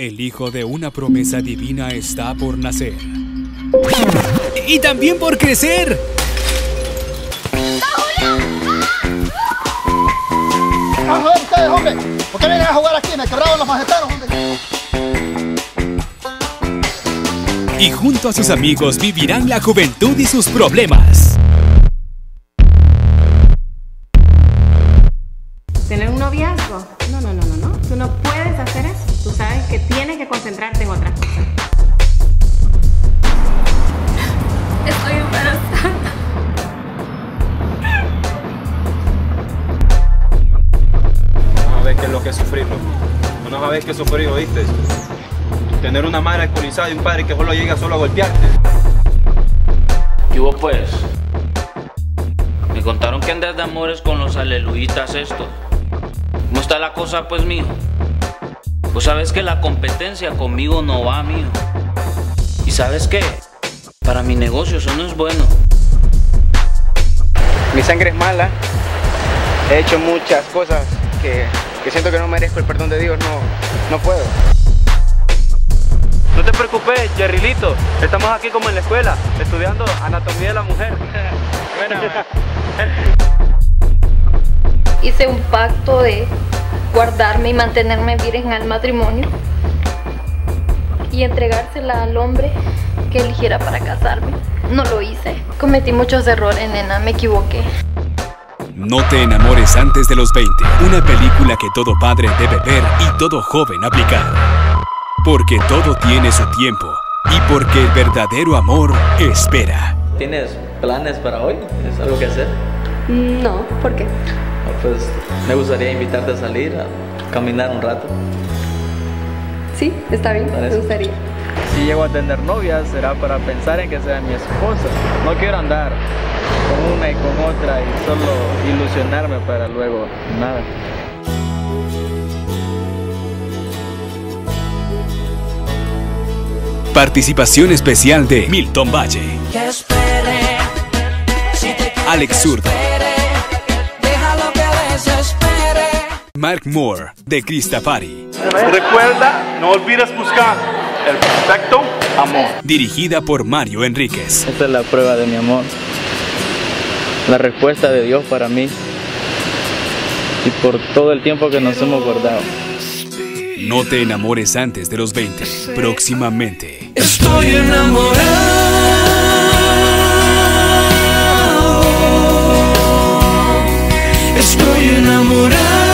El hijo de una promesa divina está por nacer. Y también por crecer. ¡Ah, ustedes, hombre! ¿Por qué vienen a jugar aquí? Me quebraron los majetanos, hombre. Y junto a sus amigos vivirán la juventud y sus problemas. Noviazgo? No, no, no, no, no. Tú no puedes hacer eso. Tú sabes que tienes que concentrarte en otras cosas. Estoy embarazada. No sabes qué es lo que sufrir, loco. No sabes qué es sufrir, ¿oíste? Tener una madre alcoholizada y un padre que solo llega solo a golpearte. ¿Qué hubo pues? Me contaron que andas de amores con los aleluitas esto. ¿Cómo está la cosa pues, mijo? Pues sabes que la competencia conmigo no va, mijo. ¿Y sabes qué? Para mi negocio eso no es bueno. Mi sangre es mala. He hecho muchas cosas que, que siento que no merezco el perdón de Dios. No, no puedo. No te preocupes, Jerrilito. Estamos aquí como en la escuela, estudiando anatomía de la mujer. Hice un pacto de guardarme y mantenerme virgen al matrimonio y entregársela al hombre que eligiera para casarme. No lo hice. Cometí muchos errores, nena, me equivoqué. No te enamores antes de los 20. Una película que todo padre debe ver y todo joven aplicar. Porque todo tiene su tiempo y porque el verdadero amor espera. ¿Tienes planes para hoy? ¿Es algo que hacer? No, ¿por qué? Ah, Pues me gustaría invitarte a salir, a caminar un rato. Sí, está bien, me gustaría. Si llego a tener novia será para pensar en que sea mi esposa. No quiero andar con una y con otra y solo ilusionarme para luego nada. Participación especial de Milton Valle, Alex Zurdo, Mark Moore de Cristafari. Recuerda, no olvides buscar el perfecto amor. Dirigida por Mario Enríquez. Esta es la prueba de mi amor. La respuesta de Dios para mí. Y por todo el tiempo que nos hemos guardado. No te enamores antes de los 20. Próximamente. Estoy enamorado. Estoy enamorado.